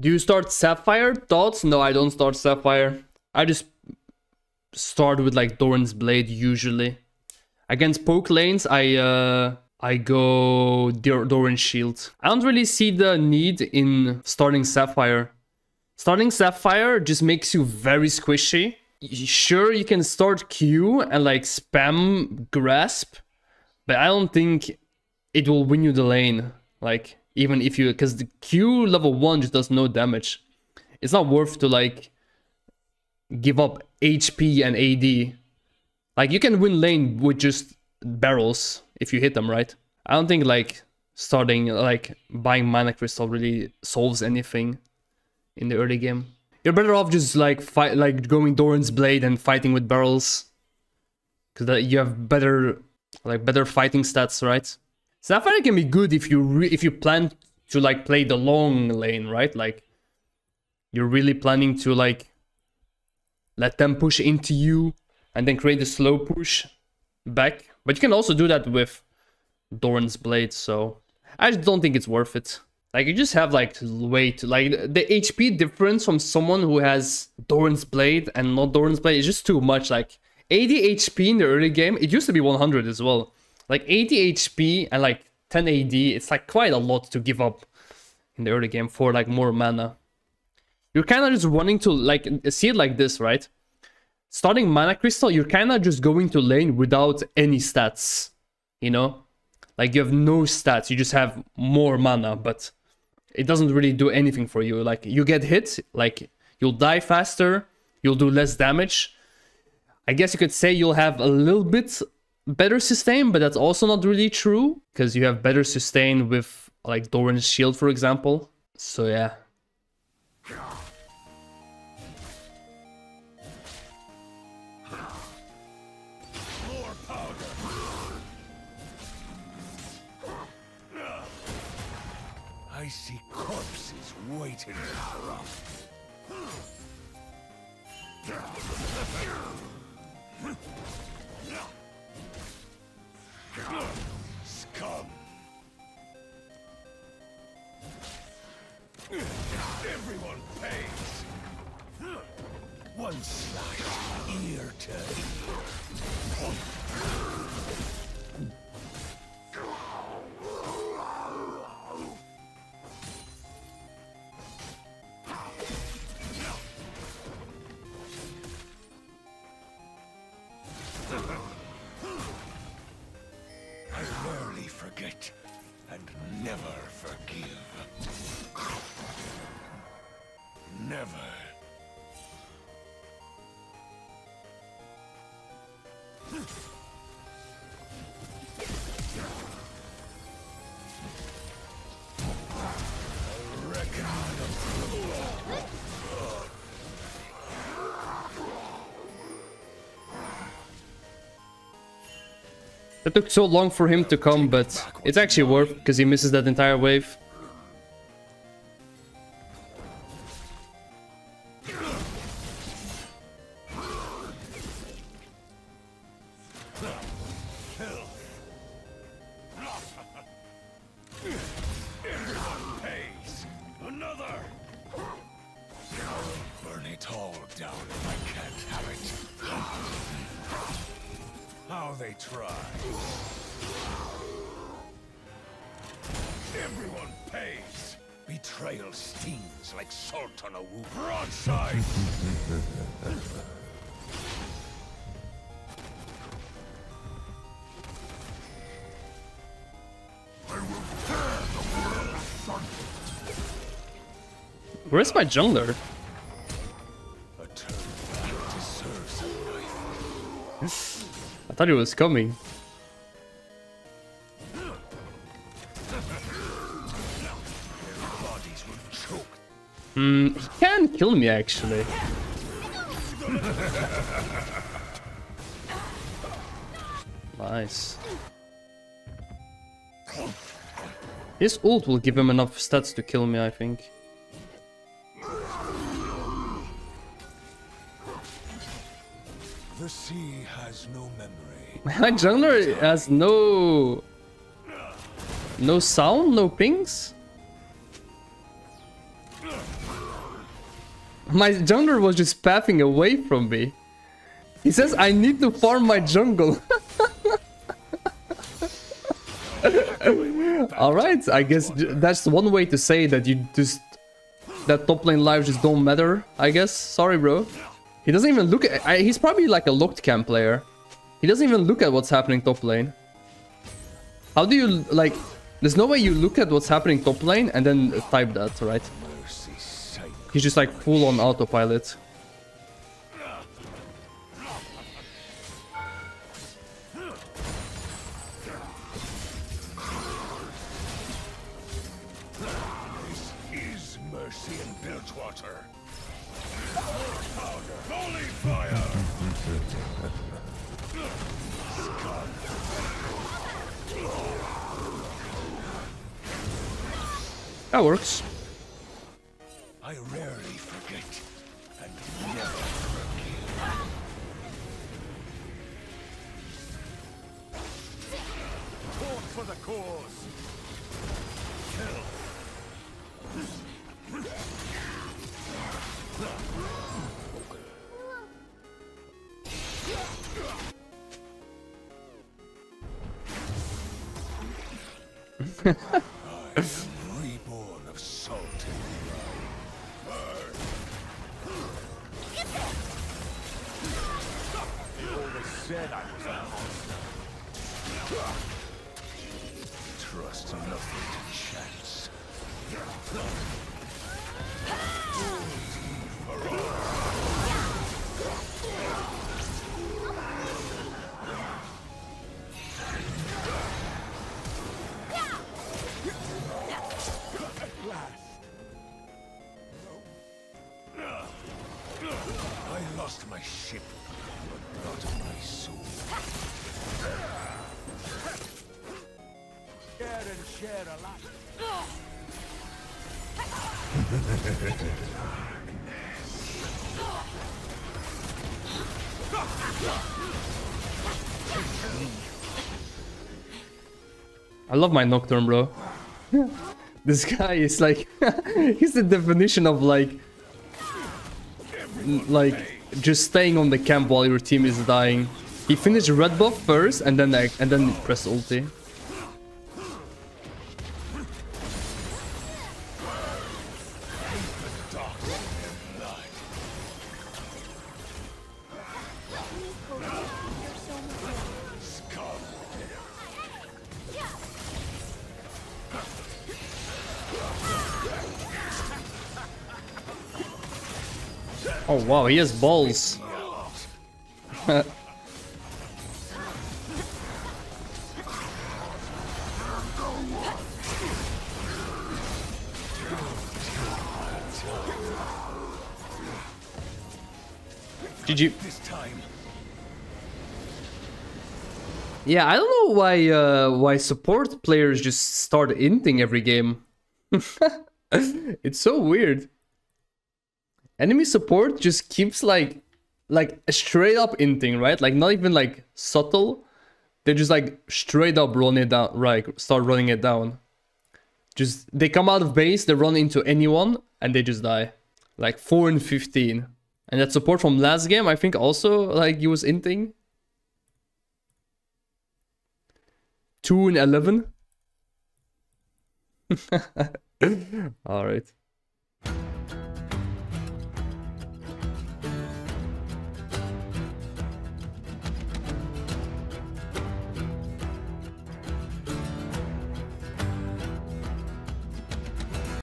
Do you start Sapphire? Thoughts? No, I don't start Sapphire. I just start with like Doran's Blade usually. Against poke lanes, I uh, I go Dor Doran's Shield. I don't really see the need in starting Sapphire. Starting Sapphire just makes you very squishy. Sure, you can start Q and like spam Grasp, but I don't think it will win you the lane. Like, even if you, because the Q level 1 just does no damage. It's not worth to like give up HP and AD. Like, you can win lane with just barrels if you hit them, right? I don't think like starting, like buying mana crystal really solves anything in the early game. You're better off just like fight, like going Doran's blade and fighting with barrels, because that you have better, like better fighting stats, right? Sapphire can be good if you if you plan to like play the long lane, right? Like you're really planning to like let them push into you and then create a slow push back. But you can also do that with Doran's blade, so I just don't think it's worth it. Like you just have like wait, like the HP difference from someone who has Doran's blade and not Doran's blade is just too much. Like 80 HP in the early game, it used to be 100 as well. Like 80 HP and like 10 AD, it's like quite a lot to give up in the early game for like more mana. You're kind of just wanting to like see it like this, right? Starting mana crystal, you're kind of just going to lane without any stats, you know? Like you have no stats, you just have more mana, but it doesn't really do anything for you. Like you get hit, like you'll die faster, you'll do less damage. I guess you could say you'll have a little bit better sustain, but that's also not really true because you have better sustain with like Doran's shield, for example. So yeah. I see corpses waiting. Scum! Everyone pays! One slash, ear to forget and never forgive. Never. That took so long for him to come, but it's actually worth because he misses that entire wave. Burn it all down if I can't have it. How they try. Everyone pays. Betrayal stings like salt on a wound. Broadside. Where's my jungler? I thought he was coming. Hmm, he can kill me actually. Nice. His ult will give him enough stats to kill me, I think. The sea has no memory. My jungler has no... No sound, no pings? My jungler was just pathing away from me. He says I need to farm my jungle. Alright, I guess that's one way to say that you just... That top lane lives just don't matter, I guess. Sorry, bro. He doesn't even look at... I, he's probably like a locked cam player. He doesn't even look at what's happening top lane. How do you, like... There's no way you look at what's happening top lane and then type that, right? He's just like full on autopilot. That works. I rarely forget and never. Fought for the cause. Trust nothing to chance. I love my Nocturne, bro. this guy is like... he's the definition of like... Like, just staying on the camp while your team is dying. He finished red buff first and then and then press ulti. Oh wow, he has balls. GG. Yeah, I don't know why uh, why support players just start inting every game. it's so weird. Enemy support just keeps like like straight up inting, right? Like not even like subtle. They just like straight up run it down, right? Start running it down. Just they come out of base, they run into anyone, and they just die. Like 4 and 15. And that support from last game, I think also like he was inting. 2 and 11. All right.